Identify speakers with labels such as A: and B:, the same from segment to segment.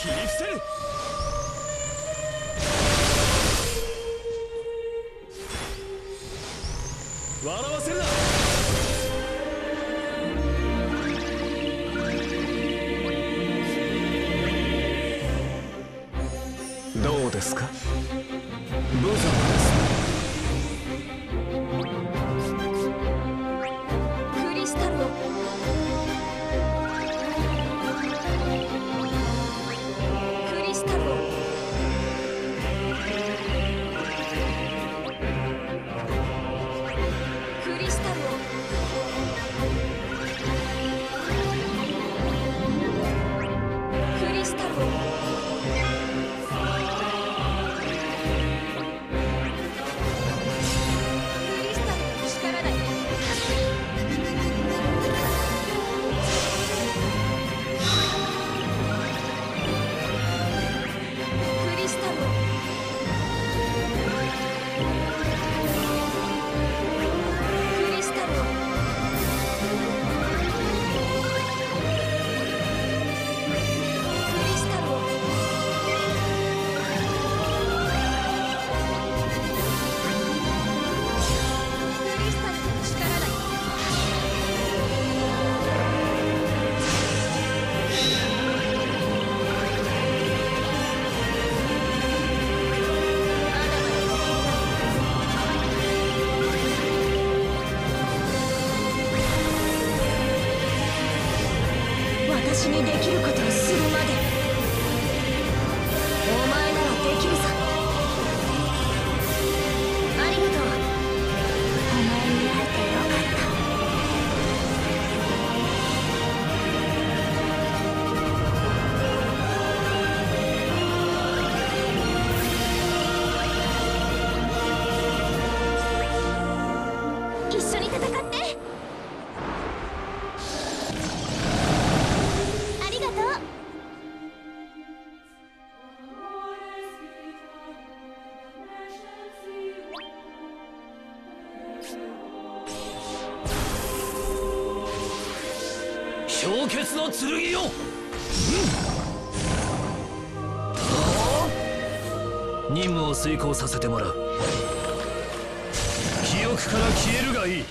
A: 切り伏せる。笑わせるな。どうですか？無様
B: ことをするまで。お前
A: の剣よ、任務を遂行させてもらう記憶から消えるがいい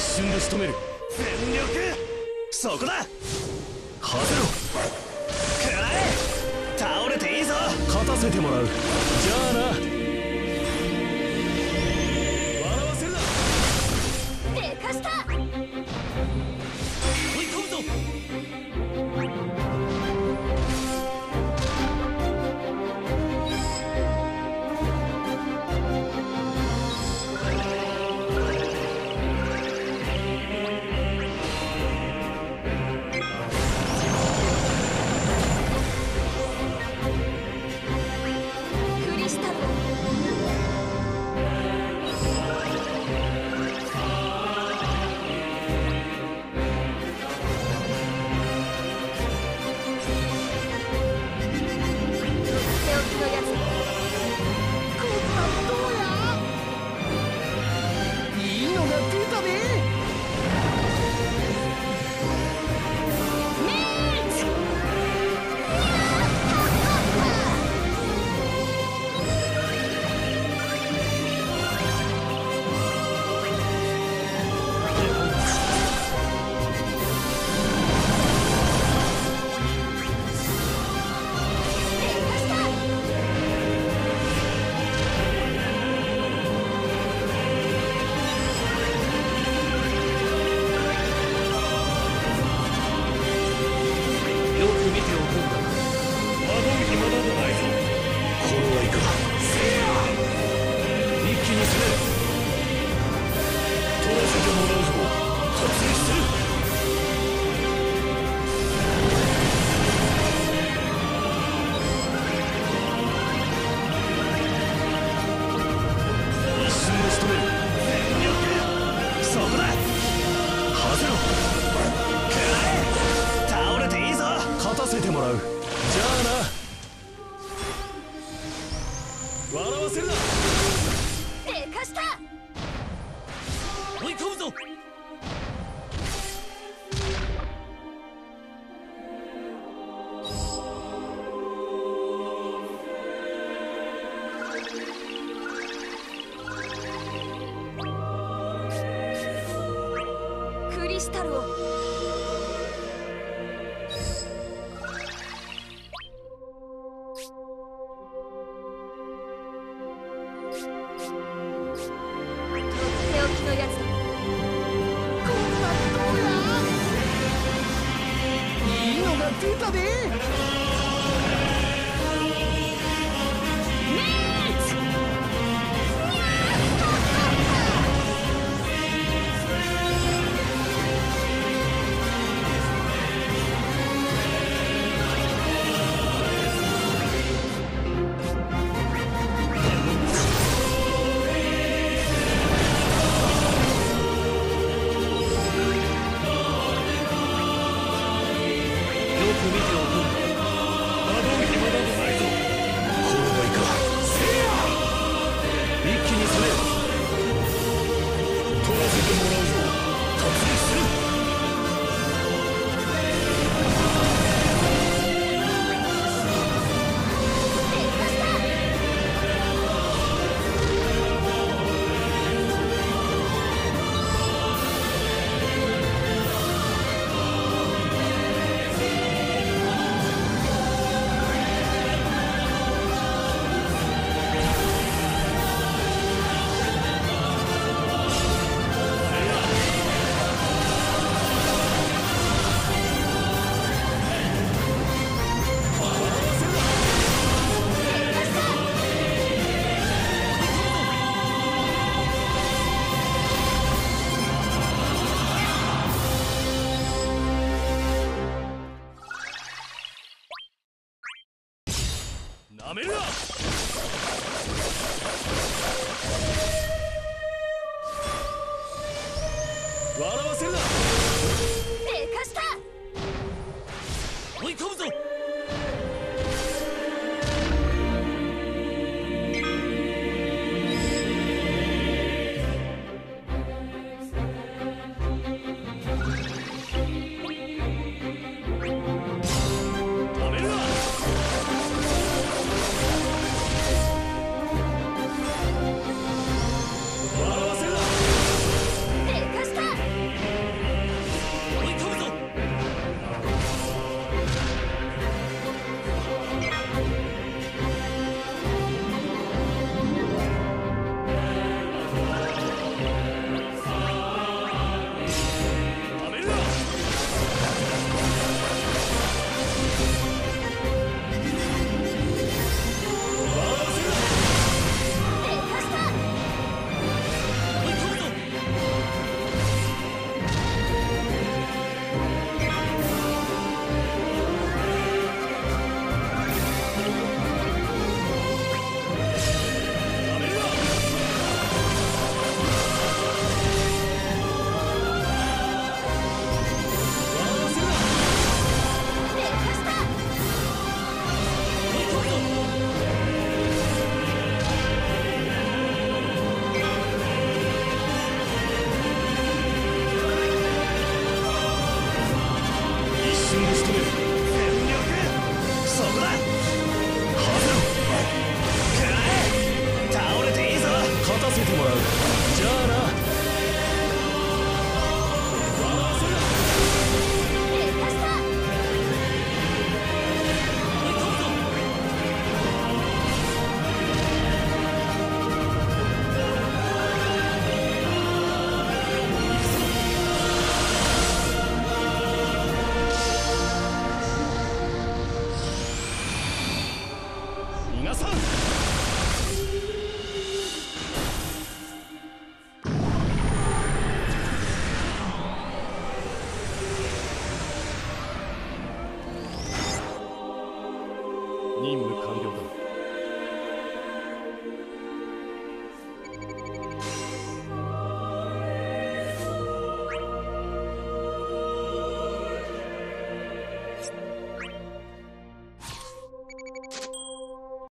A: 一瞬で仕留める。全力！そこだ！はぜろ！食らえ！倒れていいぞ！勝たせてもらう。じゃあないい see this through. 任務